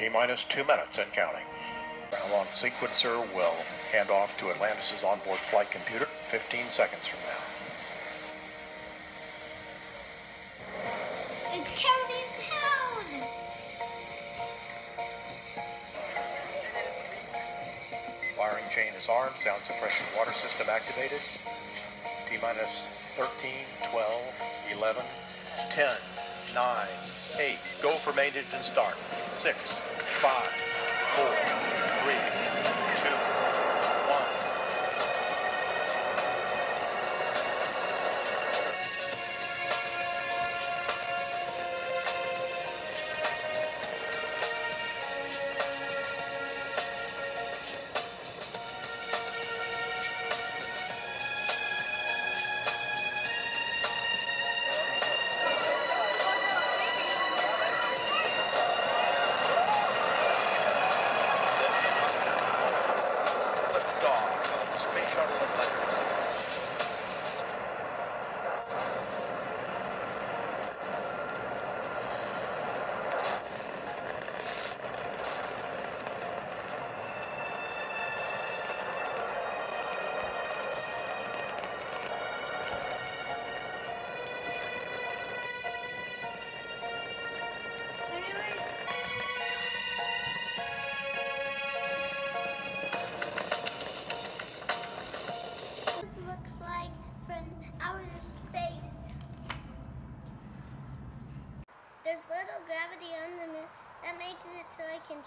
T minus two minutes and counting. Ground launch sequencer will hand off to Atlantis' onboard flight computer 15 seconds from now. It's counting down! Firing chain is armed, sound suppression water system activated. T minus 13, 12, 11, 10, 9, 8. Go for main engine start. 6, 5,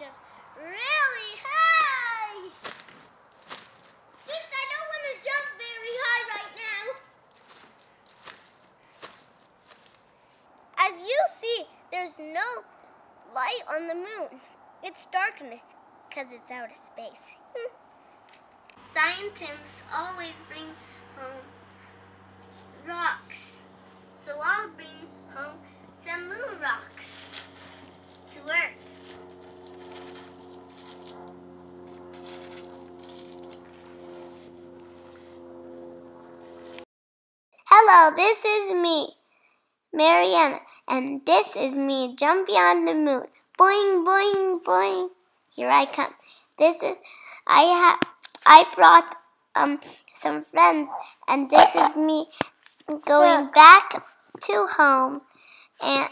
jump really high. Just I don't want to jump very high right now. As you see, there's no light on the moon. It's darkness because it's outer space. Scientists always bring home rocks. So I'll bring home some moon rocks to Earth. Hello, this is me, Marianna, and this is me jumping on the moon. Boing, boing, boing. Here I come. This is I have I brought um some friends, and this is me going back to home, and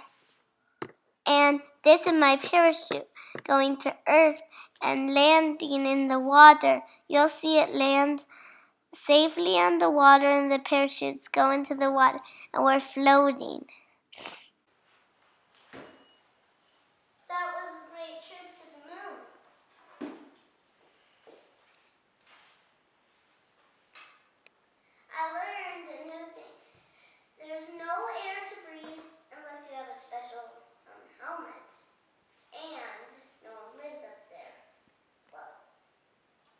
and this is my parachute going to Earth and landing in the water. You'll see it land safely on the water, and the parachutes go into the water, and we're floating. That was a great trip to the moon. I learned a new thing. There's no air to breathe unless you have a special um, helmet. And no one lives up there. Well,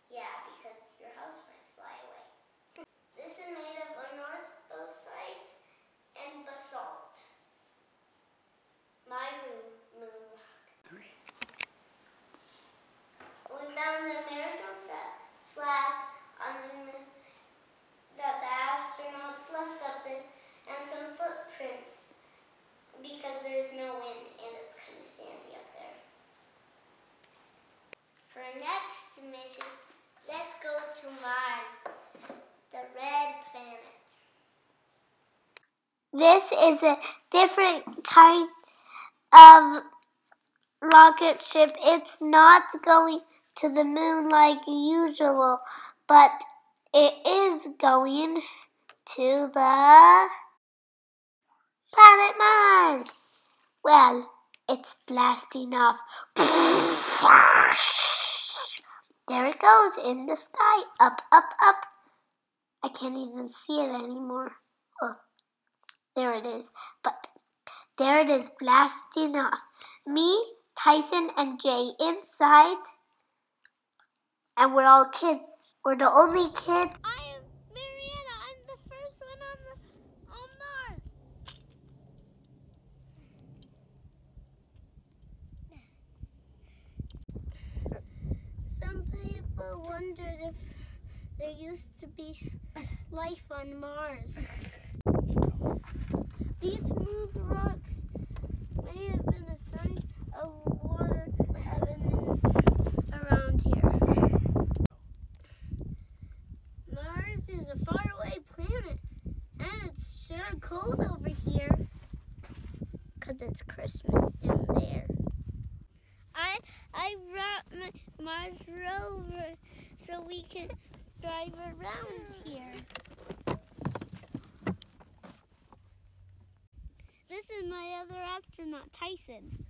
yeah, because your house might fly away. This is made of anorthosite and basalt. This is a different kind of rocket ship. It's not going to the moon like usual, but it is going to the planet Mars. Well, it's blasting off. There it goes in the sky, up, up, up. I can't even see it anymore. Oh, there it is. But there it is blasting off. Me, Tyson, and Jay inside. And we're all kids. We're the only kids. I am Marianna. I'm the first one on the on Mars. Some people wondered if there used to be life on Mars. These smooth rocks may have been a sign of water evidence around here. Mars is a faraway planet, and it's sure cold over here. Cause it's Christmas down there. I I brought my Mars rover so we can drive around here. This is my other astronaut, Tyson.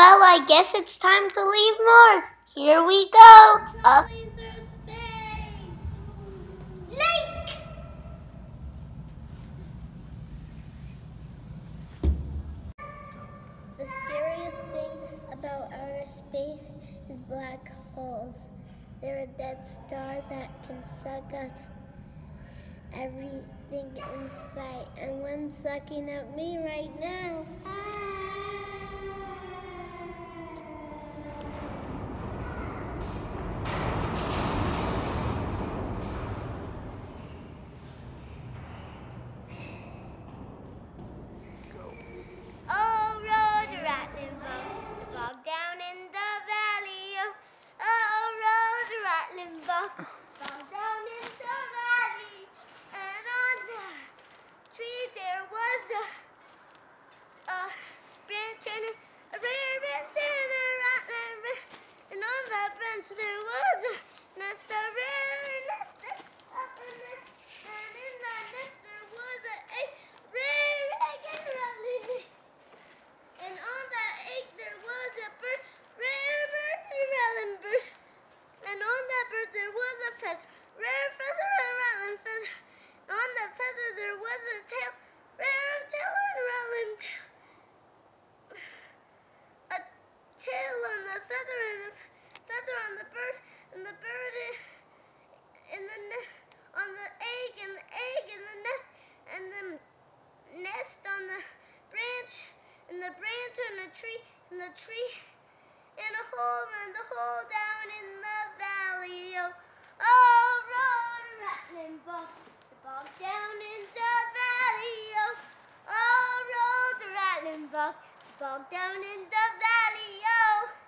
Well, I guess it's time to leave Mars. Here we go. Up. The scariest thing about outer space is black holes. They're a dead star that can suck up everything in sight, and one's sucking up me right now. Oh, road rattling bog, the bog down in the valley. Oh, oh road rattling bog, bog down in the valley. And on the tree there was a, a branch and a, a rare branch and a rattling branch. And on that branch there was a nest, a rare nest, a nest. And in that nest there was a egg, rare egg and rattling egg. And on that egg there was a bird, rare bird and rattling bird. And on that bird there was a feather, rare feather and rattling feather. On that feather there was a tail, rare tail and rattling tail. A tail on the feather and a feather on the bird, and the bird i- in the ne- on the egg and the egg in the nest, and the nest on the branch, and the branch on the tree, and the tree in a hole, and the hole down in the valley. Oh, oh, road rattling bog, the bog down in the valley. Oh, oh, road rattling bog, the bog down in the valley. Oh,